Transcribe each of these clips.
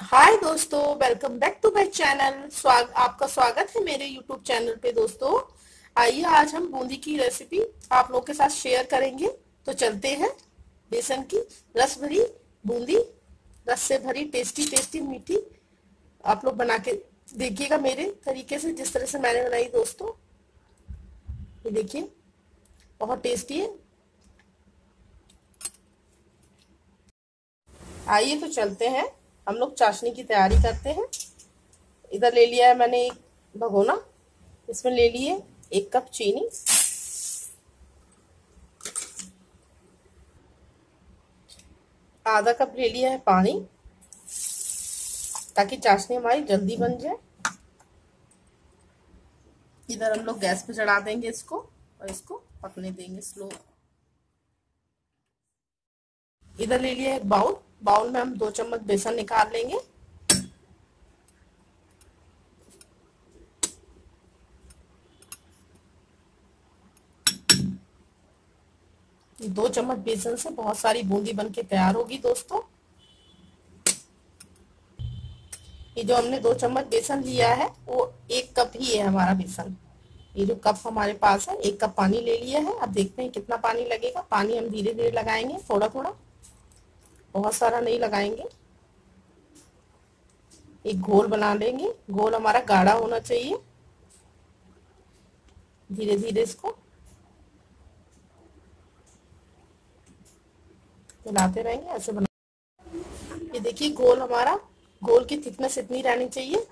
हाय दोस्तों welcome back to my channel स्वागत आपका स्वागत है मेरे यूट्यूब चैनल पे दोस्तों। आइए, आज हम बूंदी की रेसिपी आप लोगों के साथ शेयर करेंगे। तो चलते हैं बेसन की रस भरी बूंदी, रस से भरी टेस्टी टेस्टी मीठी। आप लोग बना के देखिएगा मेरे तरीके से, जिस तरह से मैंने बनाई दोस्तों। ये देखिए, बहुत टेस्टी है। आइए तो चलते हैं। हम लोग चाशनी की तैयारी करते हैं। इधर ले लिया है मैंने एक भगोना। इसमें ले लिए एक कप चीनी। आधा कप ले लिया है पानी, ताकि चाशनी हमारी जल्दी बन जाए। इधर हम लोग गैस पे चढ़ा देंगे इसको और इसको पकने देंगे स्लो। इधर ले लिया एक बाउल। बाउल में हम दो चम्मच बेसन निकाल लेंगे। दो चम्मच बेसन से बहुत सारी बूंदी बन के तैयार होगी दोस्तों। ये जो हमने दो चम्मच बेसन लिया है, वो एक कप ही है हमारा बेसन। ये जो कप हमारे पास है, एक कप पानी ले लिया है। अब देखते हैं कितना पानी लगेगा। पानी हम धीरे धीरे लगाएँगे थोड़ा थोड़ा बहुत सारा नहीं लगाएँगे। एक घोल बना लेंगे। घोल हमारा गाढ़ा होना चाहिए। धीरे धीरे इसको। मिलाते रहेंगे, ऐसे बना। ये देखिए, घोल हमारा, घोल की थिकनेस इतनी रहनी चाहिए।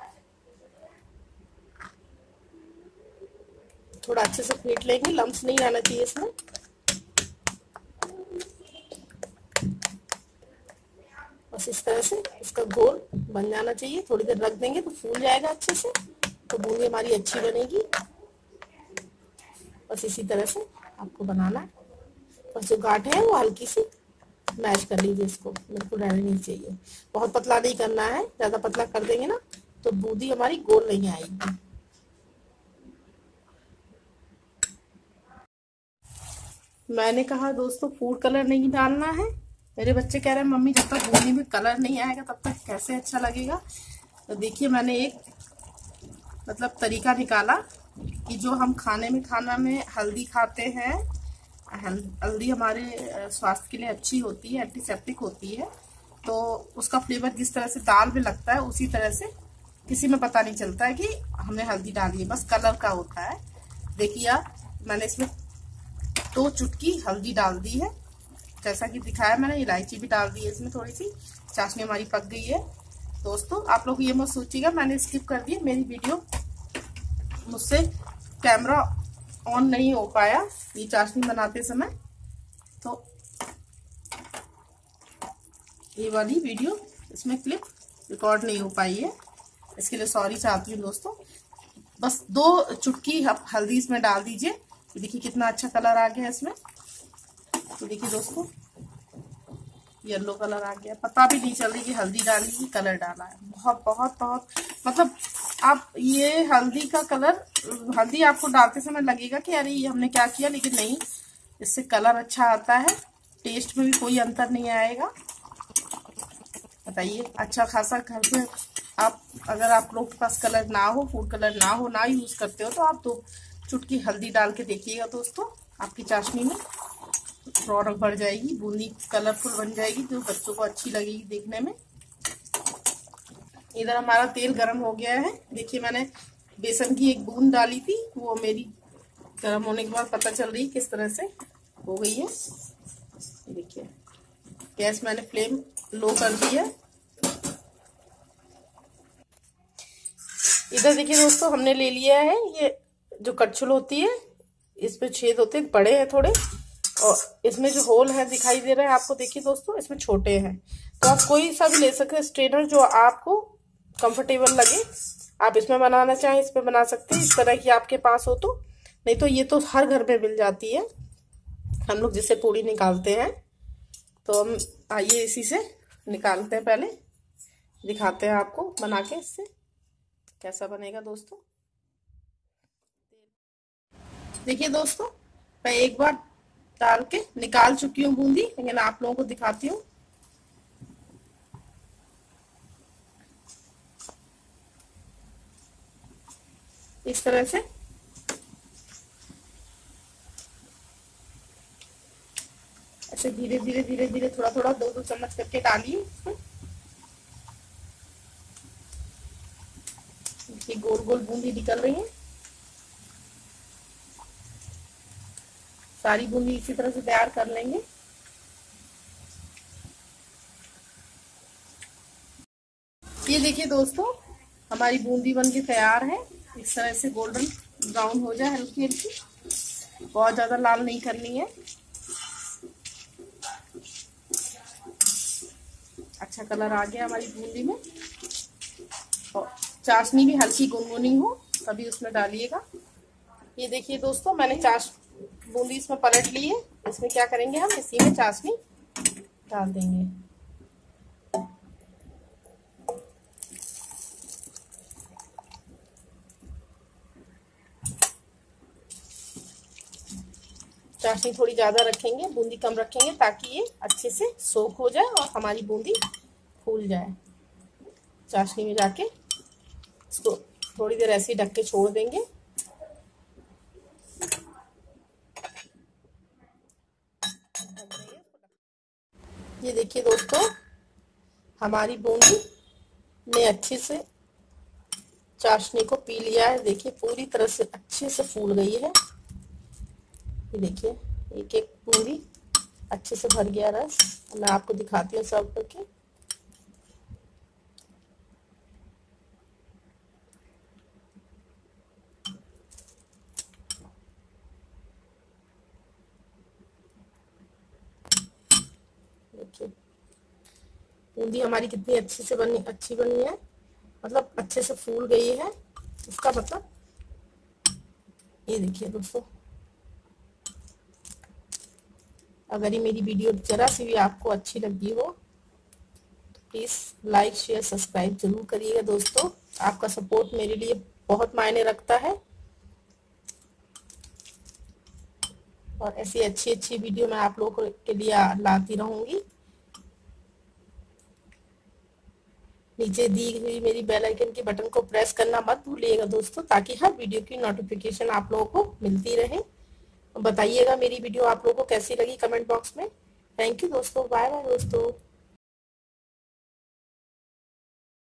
थोड़ा अच्छे से फेंट लेंगे लम्स नहीं आना चाहिए इसमें। बस इस तरह से इसका घोल बन जाना चाहिए। थोड़ी देर रख देंगे तो फूल जाएगा अच्छे से तो बूंदी हमारी अच्छी बनेगी। बस इसी तरह से आपको बनाना है। बस जो गाठ है वो हल्की सी मैच कर लीजिए इसको, बिल्कुल रहने नहीं चाहिए। बहुत पतला नहीं करना है, ज़्यादा पतला कर देंगे ना तो बूंदी हमारी गोल नहीं आएगी। मैंने कहा दोस्तों, फ़ूड कलर नहीं डालना है। मेरे बच्चे कह रहे हैं, मम्मी, जब तक बूंदी में कलर नहीं आएगा, तब तक कैसे अच्छा लगेगा? तो देखिए, मैंने एक मतलब तरीका निकाला कि जो हम खाने में, खाना में हल्दी खाते हैं हल्दी हमारे स्वास्थ्य के लिए अच्छी होती है एंटीसेप्टिक होती है तो उसका फ्लेवर जिस तरह से दाल में लगता है, उसी तरह से किसी में पता नहीं चलता है कि हमने हल्दी डाली है, बस कलर का होता है। देखिए मैंने इसमें दो तो चुटकी हल्दी डाल दी है। जैसा कि दिखाया मैंने, इलायची भी डाल दी है इसमें थोड़ी सी चाशनी हमारी पक गई है। दोस्तों, आप लोग ये मत सोचिएगा, मैंने स्किप कर दी मेरी वीडियो मुझसे कैमरा ऑन नहीं हो पाया ये चाशनी बनाते समय। तो ये वाली वीडियो इसमें क्लिप रिकॉर्ड नहीं हो पाई है। इसके लिए सॉरी चाहती हूँ दोस्तों। बस दो चुटकी हल्दी इसमें डाल दीजिए। देखिए कितना अच्छा कलर आ गया इसमें। तो देखिए दोस्तों, येलो कलर आ गया। पता भी नहीं चल रही कि हल्दी डाली कि कलर डाला है। बहुत बहुत बहुत। मतलब आप ये हल्दी का कलर, हल्दी आपको डालते समय लगेगा कि अरे ये हमने क्या किया, लेकिन नहीं। इससे कलर अच्छा आता है। टेस्ट में भी कोई अंतर नहीं आएगा। बताइए अच्छा खासा घर पे आप, अगर आप लोग के पास कलर ना हो, फ़ूड कलर ना हो, ना यूज़ करते हो तो आप दो चुटकी हल्दी डाल के देखिएगा दोस्तों, आपकी चाशनी में। रौनक बढ़ जाएगी, बूंदी कलरफुल बन जाएगी जो बच्चों को अच्छी लगेगी देखने में। इधर हमारा तेल गर्म हो गया है। देखिए, मैंने बेसन की एक बूंद डाली थी, वो मेरी गर्म होने के बाद पता चल रही किस तरह से हो गई है। देखिए, गैस मैंने फ्लेम लो कर दी है। इधर देखिए दोस्तों, हमने ले लिया है, ये जो कटछुल होती है, इस पे छेद होते हैं, बड़े हैं थोड़े। और इसमें जो होल है दिखाई दे रहा है, आपको देखिए दोस्तों, इसमें छोटे हैं। तो आप कोई सा भी ले सकते हैं, स्ट्रेनर जो आपको कंफर्टेबल लगे, आप इसमें बनाना चाहें, इस पर बना सकते हैं, इस तरह की आपके पास हो तो। नहीं तो ये तो हर घर में मिल जाती है। हम लोग जिससे पूड़ी निकालते हैं तो हम आइए इसी से निकालते हैं पहले। दिखाते हैं आपको, बना के इससे कैसा बनेगा दोस्तों। देखिए दोस्तों, मैं एक बार डाल के निकाल चुकी हूँ बूंदी। लेकिन आप लोगों को दिखाती हूँ। इस तरह से। ऐसे धीरे धीरे धीरे धीरे थोड़ा थोड़ा, दो दो चम्मच करके डालिए गोल गोल बूंदी निकल रही है। सारी बूंदी इसी तरह से तैयार कर लेंगे। ये देखिए दोस्तों, हमारी बूंदी बन के तैयार है। इस तरह से गोल्डन ब्राउन हो जाए हल्की हल्की। बहुत ज़्यादा लाल नहीं करनी है। अच्छा कलर आ गया हमारी बूंदी में। और चाशनी भी हल्की गुनगुनी हो, तभी उसमें डालिएगा। ये देखिए दोस्तों, मैंने चाश बूंदी इसमें पलट ली है। इसमें क्या करेंगे हम? इसी में चाशनी डाल देंगे। चाशनी थोड़ी ज़्यादा रखेंगे, बूंदी कम रखेंगे ताकि ये अच्छे से सोख हो जाए और हमारी बूंदी फूल जाए। चाशनी में जाके इसको थोड़ी देर ऐसे ही ढक के छोड़ देंगे। ये देखिए दोस्तों, हमारी बूंदी ने अच्छे से चाशनी को पी लिया है। देखिए, पूरी तरह से अच्छे से फूल गई है। ये देखिए एक एक बूंदी अच्छे से भर गया रस। मैं आपको दिखाती हूँ सब करके। देखिए। बूंदी हमारी कितनी अच्छे से बनी, अच्छी बनी है। मतलब अच्छे से फूल गई है। इसका मतलब ये देखिए दोस्तों। अगर ये मेरी वीडियो जरा सी भी आपको अच्छी लगी हो तो प्लीज़ लाइक, शेयर, सब्सक्राइब ज़रूर करिएगा दोस्तों। आपका सपोर्ट मेरे लिए बहुत मायने रखता है। और ऐसी अच्छी अच्छी वीडियो मैं आप लोगों के लिए लाती रहूँगी। नीचे दी हुई मेरी बेल आइकन के बटन को प्रेस करना मत भूलिएगा दोस्तों, ताकि हर वीडियो की नोटिफिकेशन आप लोगों को मिलती रहे। बताइएगा मेरी वीडियो आप लोगों को कैसी लगी कमेंट बॉक्स में। थैंक यू दोस्तों बाय बाय दोस्तों।